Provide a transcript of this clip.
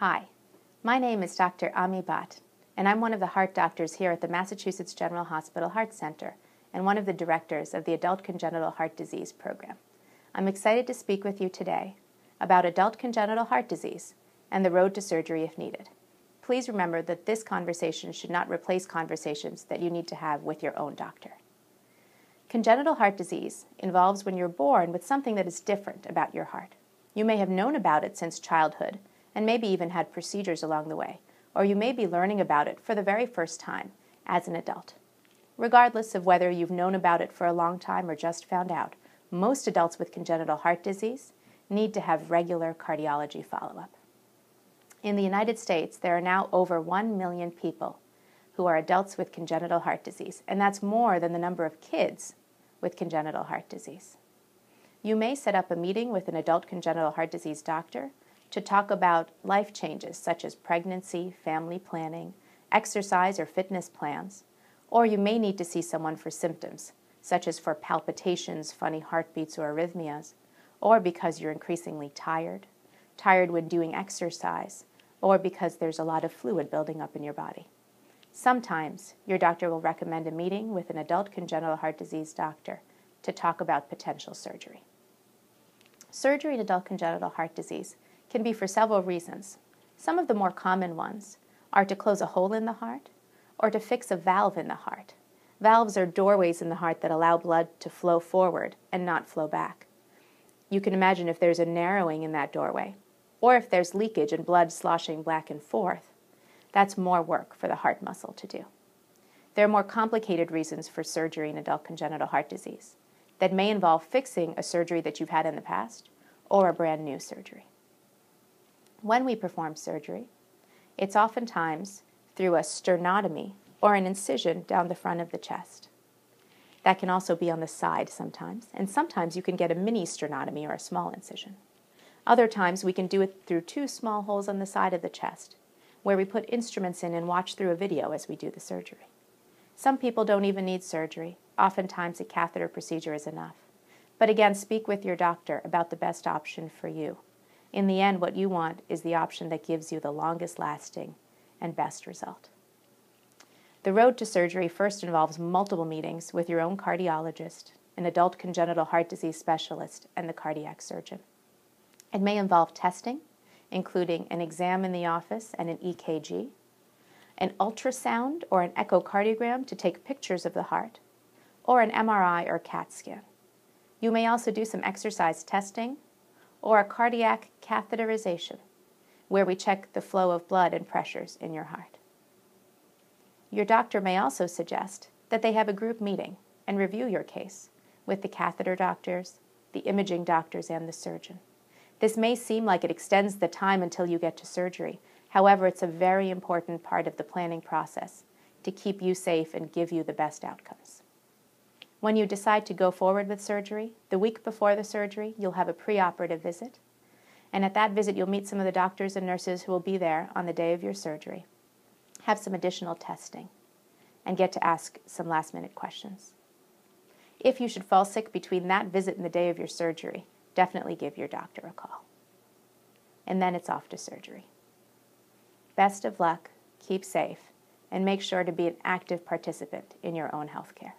Hi, my name is Dr. Ami Bhatt, and I'm one of the heart doctors here at the Massachusetts General Hospital Heart Center and one of the directors of the Adult Congenital Heart Disease Program. I'm excited to speak with you today about adult congenital heart disease and the road to surgery if needed. Please remember that this conversation should not replace conversations that you need to have with your own doctor. Congenital heart disease involves when you're born with something that is different about your heart. You may have known about it since childhood and maybe even had procedures along the way, or you may be learning about it for the very first time as an adult. Regardless of whether you've known about it for a long time or just found out, most adults with congenital heart disease need to have regular cardiology follow up. In the United States, there are now over 1 million people who are adults with congenital heart disease, and that's more than the number of kids with congenital heart disease. You may set up a meeting with an adult congenital heart disease doctor to talk about life changes such as pregnancy, family planning, exercise or fitness plans, or you may need to see someone for symptoms such as for palpitations, funny heartbeats, or arrhythmias, or because you're increasingly tired, tired when doing exercise, or because there's a lot of fluid building up in your body. Sometimes your doctor will recommend a meeting with an adult congenital heart disease doctor to talk about potential surgery. Surgery in adult congenital heart disease can be for several reasons. Some of the more common ones are to close a hole in the heart or to fix a valve in the heart. Valves are doorways in the heart that allow blood to flow forward and not flow back. You can imagine if there's a narrowing in that doorway, or if there's leakage and blood sloshing back and forth, that's more work for the heart muscle to do. There are more complicated reasons for surgery in adult congenital heart disease that may involve fixing a surgery that you've had in the past or a brand new surgery. When we perform surgery, it's oftentimes through a sternotomy or an incision down the front of the chest. That can also be on the side sometimes, and sometimes you can get a mini sternotomy or a small incision. Other times we can do it through two small holes on the side of the chest, where we put instruments in and watch through a video as we do the surgery. Some people don't even need surgery. Oftentimes a catheter procedure is enough. But again, speak with your doctor about the best option for you. In the end, what you want is the option that gives you the longest lasting and best result. The road to surgery first involves multiple meetings with your own cardiologist, an adult congenital heart disease specialist, and the cardiac surgeon. It may involve testing, including an exam in the office and an EKG, an ultrasound or an echocardiogram to take pictures of the heart, or an MRI or CAT scan. You may also do some exercise testing or a cardiac catheterization, where we check the flow of blood and pressures in your heart. Your doctor may also suggest that they have a group meeting and review your case with the catheter doctors, the imaging doctors, and the surgeon. This may seem like it extends the time until you get to surgery. However, it's a very important part of the planning process to keep you safe and give you the best outcomes. When you decide to go forward with surgery, the week before the surgery, you'll have a preoperative visit. And at that visit, you'll meet some of the doctors and nurses who will be there on the day of your surgery have some additional testing, and get to ask some last minute questions. If you should fall sick between that visit and the day of your surgery, definitely give your doctor a call. And then it's off to surgery. Best of luck, keep safe, and make sure to be an active participant in your own health care.